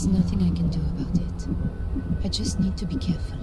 There's nothing I can do about it. I just need to be careful.